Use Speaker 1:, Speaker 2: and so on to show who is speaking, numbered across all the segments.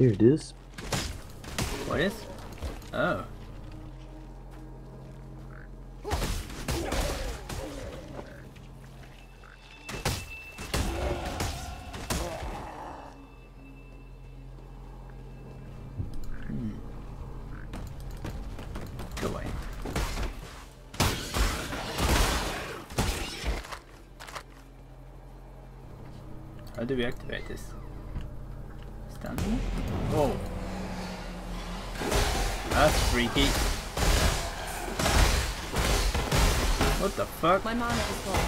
Speaker 1: There it is.
Speaker 2: What is? Oh. Hmm. How do we activate this? Stand here? Whoa. That's freaky. What the fuck?
Speaker 3: My mana is gone.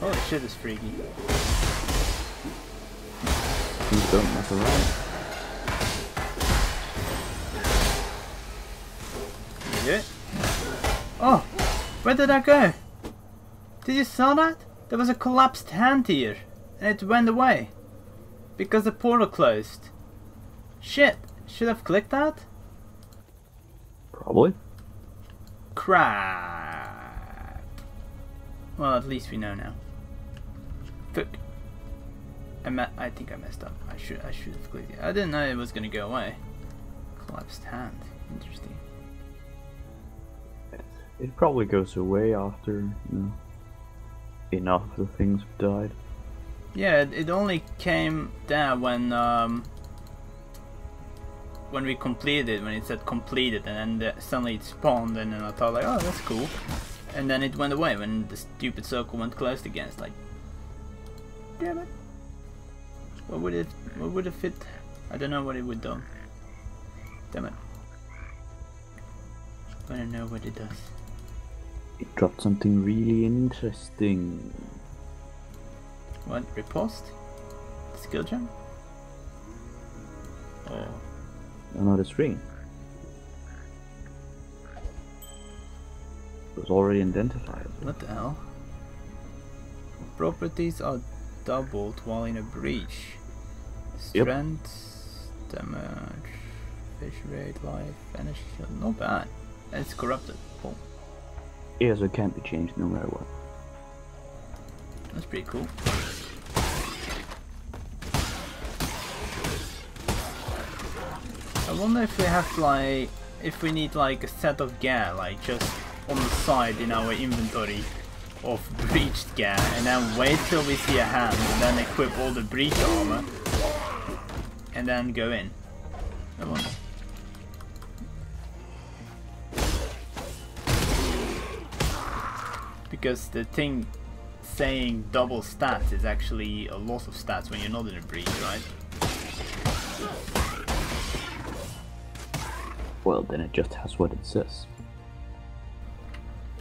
Speaker 2: Oh, Holy shit, is freaky.
Speaker 1: Things don't mess around.
Speaker 2: You do it? Oh! Where did that go? Did you saw that? There was a Clasped Hand here. And it went away. Because the portal closed. Shit! Should have clicked that?
Speaker 1: Probably.
Speaker 2: Crap. Well, at least we know now. Fuck. I I think I messed up. I should I should have clicked it. I didn't know it was gonna go away. Clasped Hand. Interesting.
Speaker 1: It probably goes away after, you know, enough of the things have died.
Speaker 2: Yeah, it, only came down when um when we completed it, when it said completed, and then the, suddenly it spawned, and then I thought like, oh, that's cool, and then it went away when the stupid circle went closed again. It's like, damn it. What would it? What would it fit? I don't know what it would do. Damn it. I don't know what it does.
Speaker 1: It dropped something really interesting.
Speaker 2: What? Repost? Skill jump? Oh.
Speaker 1: Another string. It was already identified.
Speaker 2: What the hell? Properties are doubled while in a breach.
Speaker 1: Yep.
Speaker 2: Strength, damage, fish rate, life, energy shield. Not bad. It's corrupted. Cool.
Speaker 1: Yeah, so it can't be changed no matter what.
Speaker 2: That's pretty cool. I wonder if we have like if we need like a set of gear like just on the side in our inventory of breached gear and then wait till we see a hand and then equip all the breach armor and then go in. I wonder. Because the thing saying double stats is actually a loss of stats when you're not in a breach, right?
Speaker 1: Well, then it just has what it says.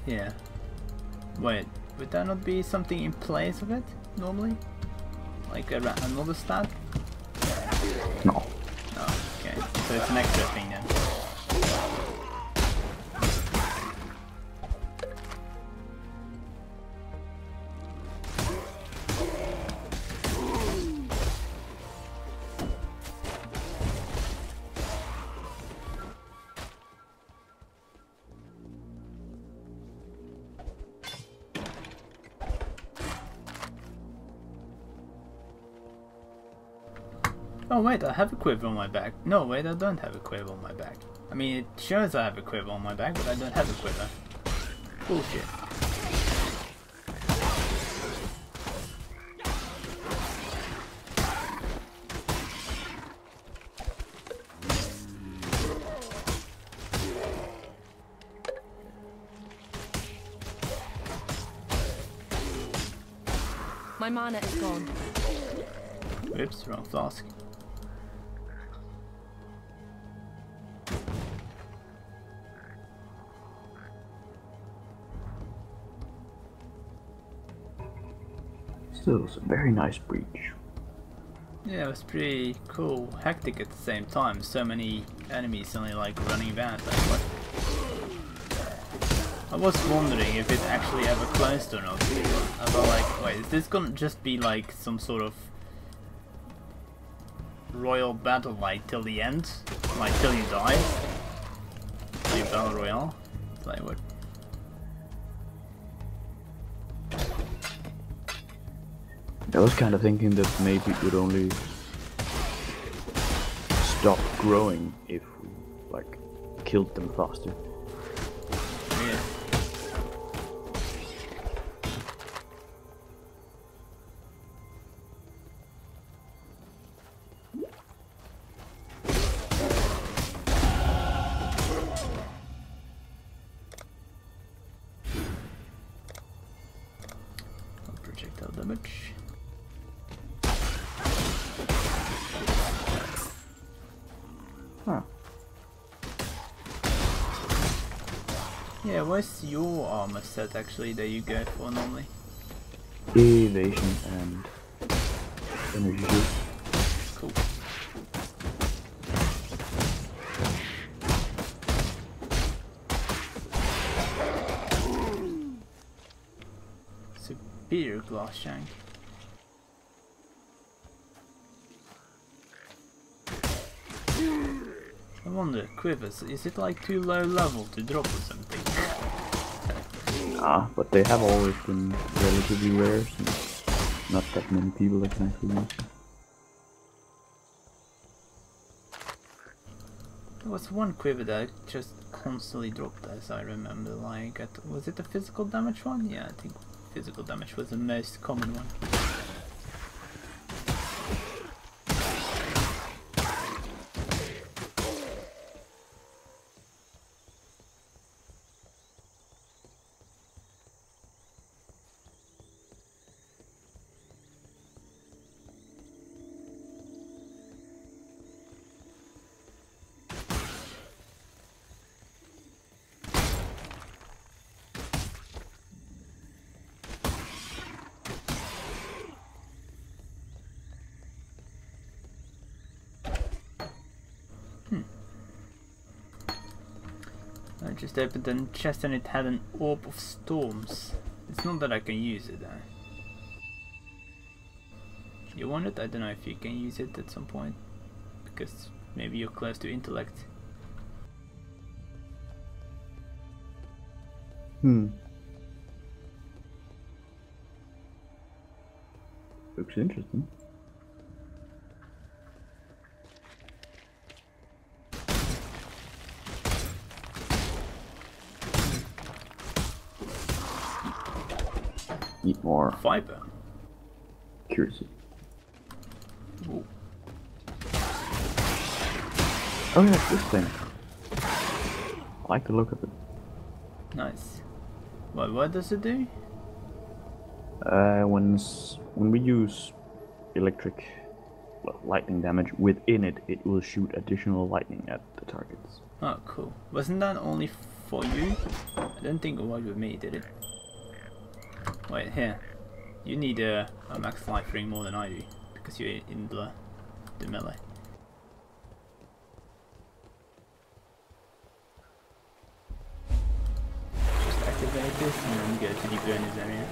Speaker 2: Yeah. Wait, would that not be something in place of it, normally? Like a, ra- another stat?
Speaker 1: No.
Speaker 2: Oh, okay. So it's an extra thing then. Oh wait, I have a quiver on my back. No, wait, I don't have a quiver on my back. I mean, it shows I have a quiver on my back, but I don't have a quiver. Bullshit.
Speaker 3: My mana is gone.
Speaker 2: Whoops, wrong flask.
Speaker 1: Still, was a very nice breach.
Speaker 2: Yeah, it was pretty cool. Hectic at the same time. So many enemies suddenly like running about. Like? I was wondering if it actually ever closed or not. I thought like, wait, is this gonna just be like some sort of royal battle like till the end, like till you die. Play battle royale. Like what?
Speaker 1: I was kind of thinking that maybe it would only stop growing if we like killed them faster.
Speaker 2: Armor actually that you go for normally?
Speaker 1: Evasion and energy.
Speaker 2: Cool. Superior glass shank. I wonder, quivers, is it like too low level to drop or something?
Speaker 1: Ah, but they have always been relatively rare, since not that many people actually use.
Speaker 2: There was one quiver that just constantly dropped as I remember, like, at, was it the physical damage one? Yeah, I think physical damage was the most common one. I just opened the chest and it had an orb of storms. It's not that I can use it though. You want it? I don't know if you can use it at some point. Because maybe you're close to intellect.
Speaker 1: Hmm. Looks interesting. Need more
Speaker 2: Fiber.
Speaker 1: accuracy.
Speaker 2: Ooh.
Speaker 1: Oh yeah, this thing. I like the look of it.
Speaker 2: Nice. What, what does it do?
Speaker 1: Uh, when when we use electric well, lightning damage within it, it will shoot additional lightning at the targets.
Speaker 2: Oh, cool. Wasn't that only for you? I don't think it was with me, did it? Wait, here. You need a, a max life ring more than I do, because you're in the, the melee. Just activate this and then go to the bonus area.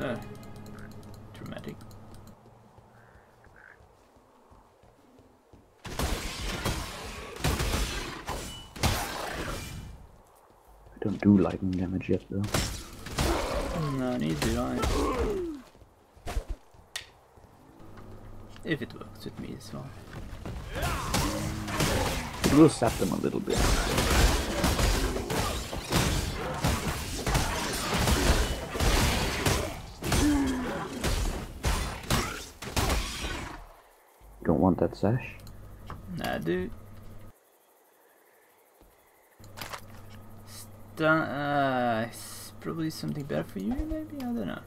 Speaker 2: Oh. Dramatic.
Speaker 1: I don't do lightning damage yet though.
Speaker 2: No, neither do I. If it works with me as well.
Speaker 1: It will sap them a little bit. Don't want that sash.
Speaker 2: Nah, dude. Stun, uh, probably something better for you, maybe? I don't know.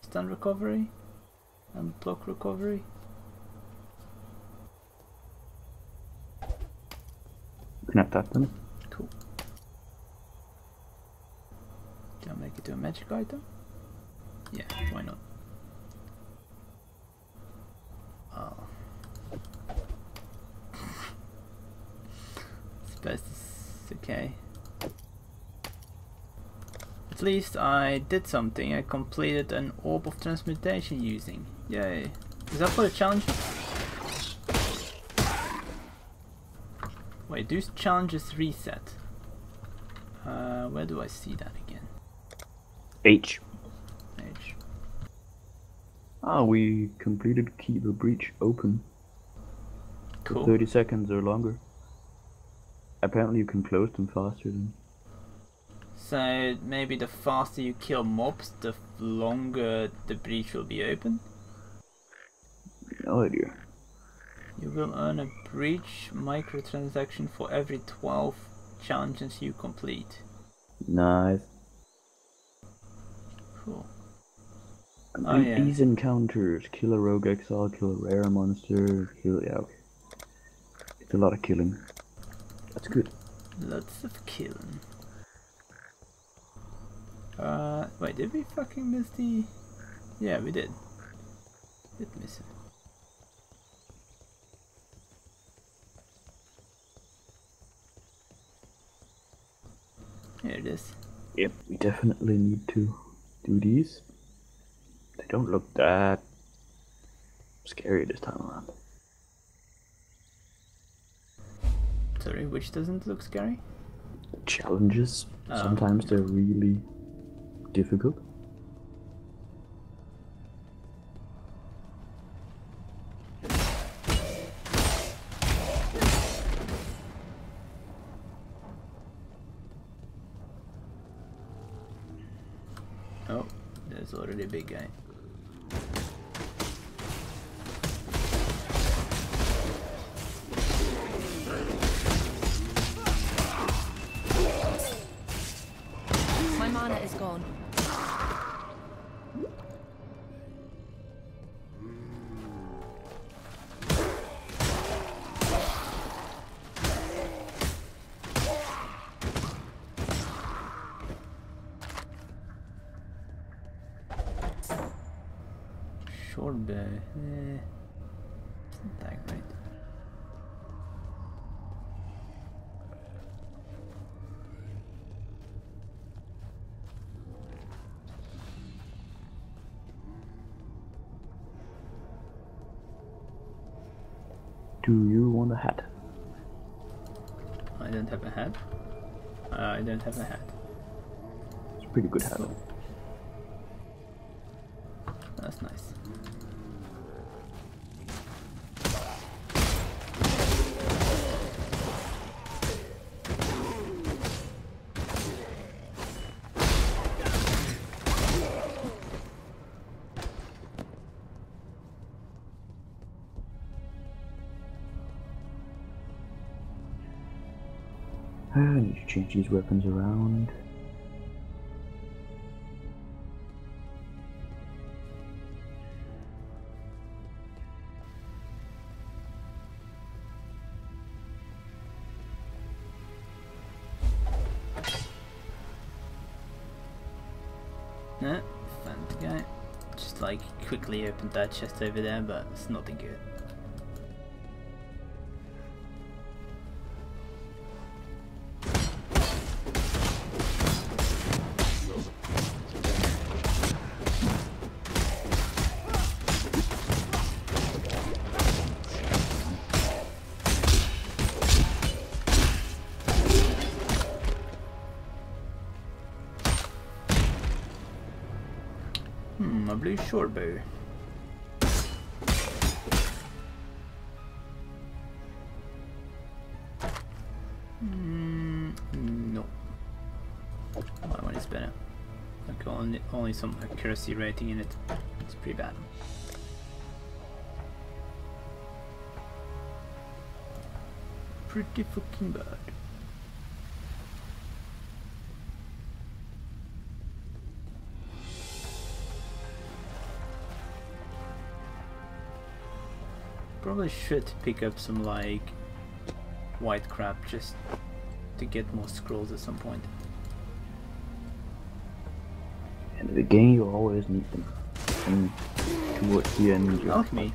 Speaker 2: Stun recovery? And block recovery?
Speaker 1: Can that then.
Speaker 2: Cool. Can I make it to a magic item? Yeah, why not? Oh. This is okay. At least I did something. I completed an orb of transmutation using. Yay. Is that for the challenge? Wait, do challenges reset? Uh, where do I see that again?
Speaker 1: H.
Speaker 2: H.
Speaker 1: Ah, we completed keep the breach open for
Speaker 2: Cool.
Speaker 1: 30 seconds or longer. Apparently you can close them faster than...
Speaker 2: So maybe the faster you kill mobs, the longer the breach will be open.
Speaker 1: No idea.
Speaker 2: You will earn a breach microtransaction for every 12 challenges you complete.
Speaker 1: Nice.
Speaker 2: Cool.
Speaker 1: Complete oh,
Speaker 2: yeah.
Speaker 1: these encounters. Kill a rogue exile, kill a rare monster, kill... Yeah, okay. It's a lot of killing. That's good.
Speaker 2: Lots of killing. Uh, wait, did we fucking miss the... Yeah, we did. Did miss it. Here it is.
Speaker 1: Yep, we definitely need to do these. They don't look that scary this time around.
Speaker 2: Sorry, which doesn't look scary?
Speaker 1: Challenges,
Speaker 2: Oh.
Speaker 1: sometimes they're really difficult.
Speaker 2: Eh, it's not that great.
Speaker 1: Do you want a hat?
Speaker 2: I don't have a hat. Uh, I don't have a hat.
Speaker 1: It's a pretty good hat.
Speaker 2: Cool.
Speaker 1: I need to change these weapons around.
Speaker 2: No, found the guy. Just like quickly opened that chest over there, but it's nothing good. Blue short bow. Hmm, no. My one is better. Like only only some accuracy rating in it. It's pretty bad. Pretty fucking bad. Probably should pick up some like white crap just to get more scrolls at some point.
Speaker 1: Of the game, you always need them. And towards the end, you
Speaker 2: Alchemy.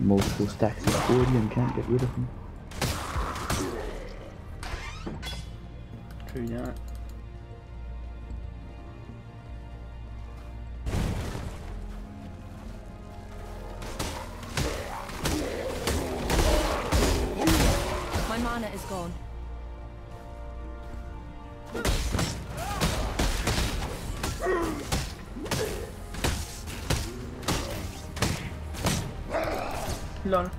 Speaker 1: multiple stacks of 40 and can't get rid of them.
Speaker 2: True that.
Speaker 3: My is gone.
Speaker 2: Lol.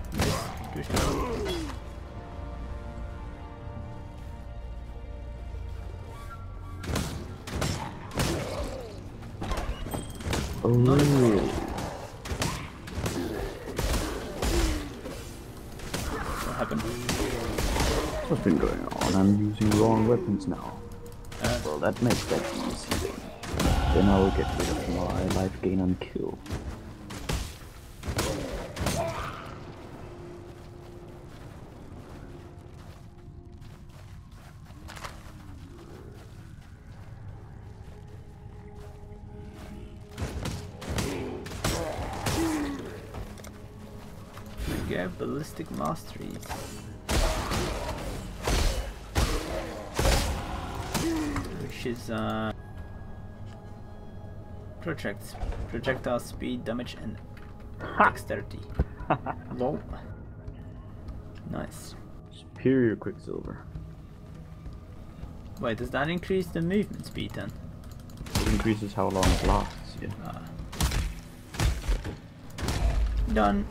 Speaker 1: Oh. Been going on? I'm using wrong weapons now.
Speaker 2: Uh,
Speaker 1: Well, that makes that easy then. Then I'll get rid of my life gain and kill.
Speaker 2: There we go, ballistic masteries. Which is uh projects projectile speed, damage and dexterity. Lol. Nice.
Speaker 1: Superior Quicksilver.
Speaker 2: Wait, does that increase the movement speed then?
Speaker 1: It increases how long it lasts, yeah.
Speaker 2: Ah. Done.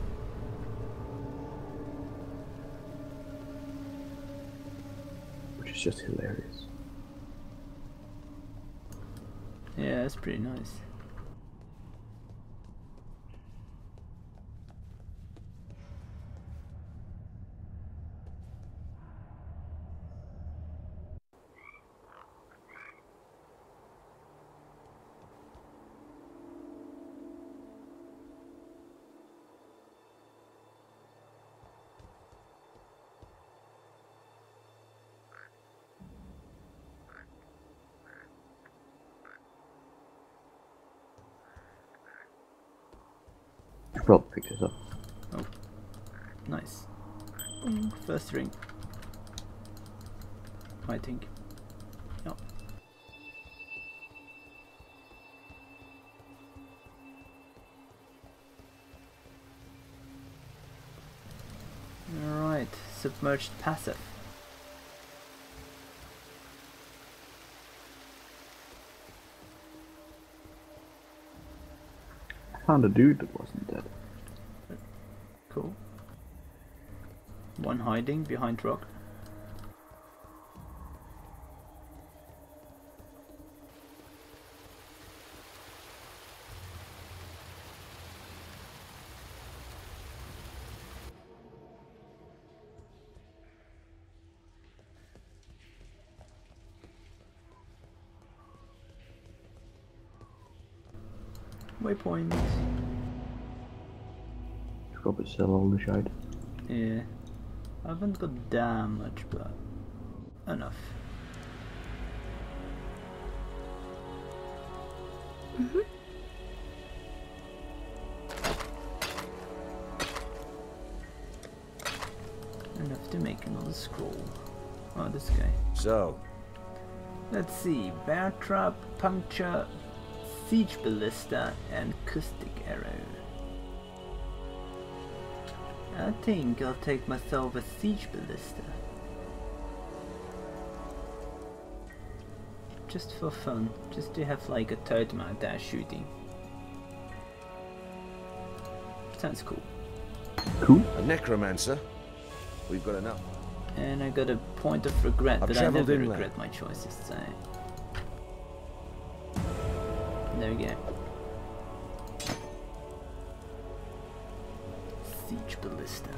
Speaker 1: Which is just hilarious.
Speaker 2: Yeah, that's pretty nice.
Speaker 1: Pick. Oh.
Speaker 2: Nice. Boom, First ring. I think. Yeah. Alright, Submerged Passage.
Speaker 1: I found a dude that wasn't dead.
Speaker 2: Cool. One hiding behind rock. Waypoint.
Speaker 1: Should probably sell all the shite.
Speaker 2: Yeah. I haven't got that much, but enough. Mm-hmm. Enough to make another scroll. Oh, this guy.
Speaker 4: So,
Speaker 2: Let's see. Bear trap, puncture, siege ballista, and acoustic arrow. I think I'll take myself a siege ballista. Just for fun, just to have like a totem out there shooting. Sounds cool.
Speaker 1: Cool.
Speaker 4: a necromancer? We've got enough.
Speaker 2: And I got a point of regret,
Speaker 4: I've
Speaker 2: but I never
Speaker 4: inland.
Speaker 2: regret my choices, so... There we go. Ballista.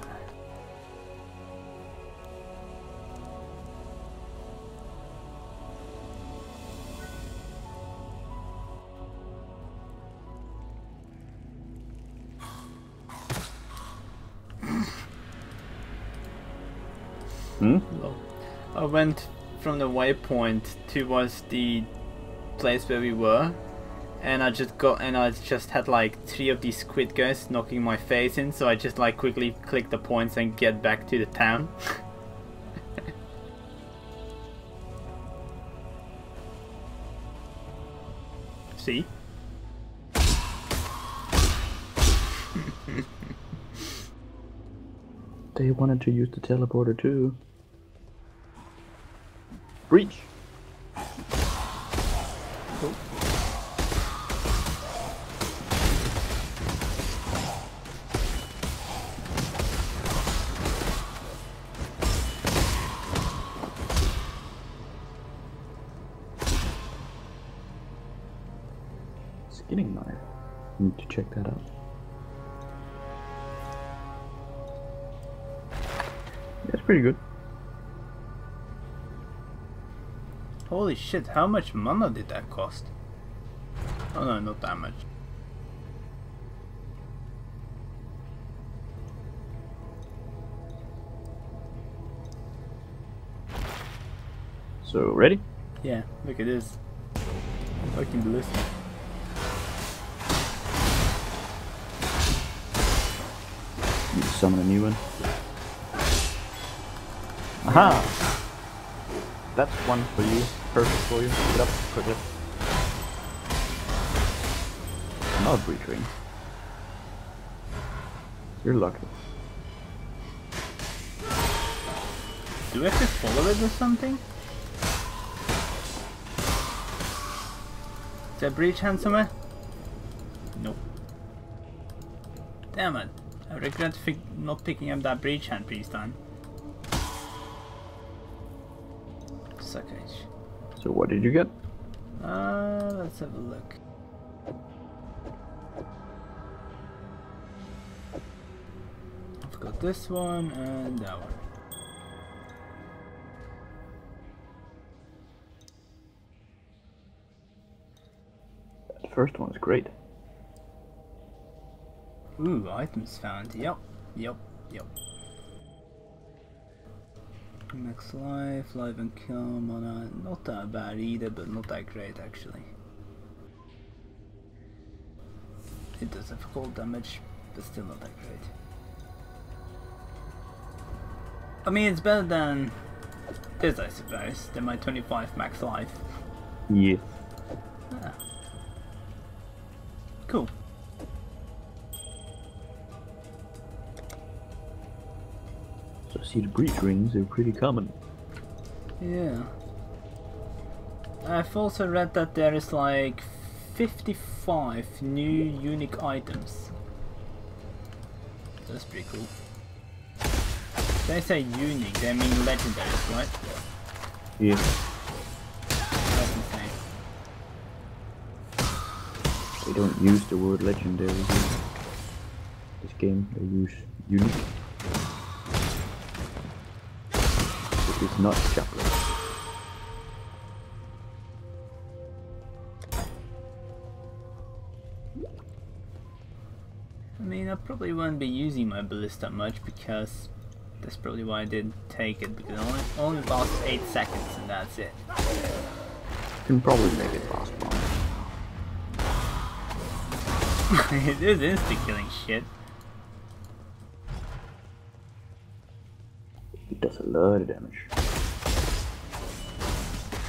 Speaker 1: Hmm?
Speaker 2: I went from the waypoint towards the place where we were, and I just got and I just had like three of these squid guys knocking my face in so I just like quickly click the points and get back to the town. See?
Speaker 1: they wanted to use the teleporter too. Breach! Skinning knife. Need to check that out. That's pretty good.
Speaker 2: Holy shit, how much mana did that cost? Oh no, not that much.
Speaker 1: So, ready?
Speaker 2: Yeah, look at this. Fucking ballistic.
Speaker 1: Summon a new one. Aha! That's one for you. Perfect for you. Get up quickly. Another breach ring. You're lucky.
Speaker 2: Do we have to follow it or something? Is that breach hand somewhere? Nope. Damn it. I regret not picking up that breach hand this time. Suckage.
Speaker 1: So what did you get?
Speaker 2: Uh, let's have a look. I've got this one and that one.
Speaker 1: That first one's great.
Speaker 2: Ooh, items found. Yep, yep, yep. Max life, life and kill mana. Not that bad either, but not that great actually. It does have cold damage, but still not that great. I mean, it's better than this, I suppose, than my 25 max life.
Speaker 1: Yes. See the breach rings, they're pretty common.
Speaker 2: Yeah. I've also read that there is like 55 new unique items. That's pretty cool. They say unique, they mean legendaries, right?
Speaker 1: Yes.
Speaker 2: That's insane.
Speaker 1: They don't use the word legendary here. This game, they use unique. Is not chocolate.
Speaker 2: I mean, I probably won't be using my ballista much because that's probably why I didn't take it because it only, only lasts 8 seconds and that's it.
Speaker 1: Can probably make it last long.
Speaker 2: it is insta killing shit.
Speaker 1: It does a lot of damage.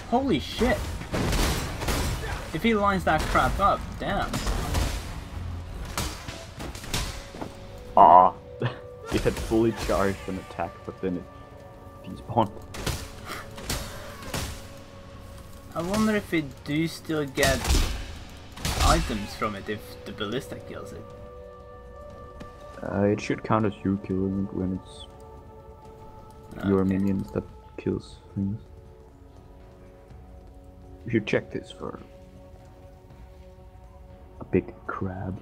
Speaker 2: Holy shit! If he lines that crap up, damn.
Speaker 1: Ah, it had fully charged an attack, but then it despawned.
Speaker 2: I wonder if we do still get items from it if the ballista kills it.
Speaker 1: Uh, it should count as you killing it when it's Ah, your
Speaker 2: Okay.
Speaker 1: minions that kills things. You should check this for a big crab.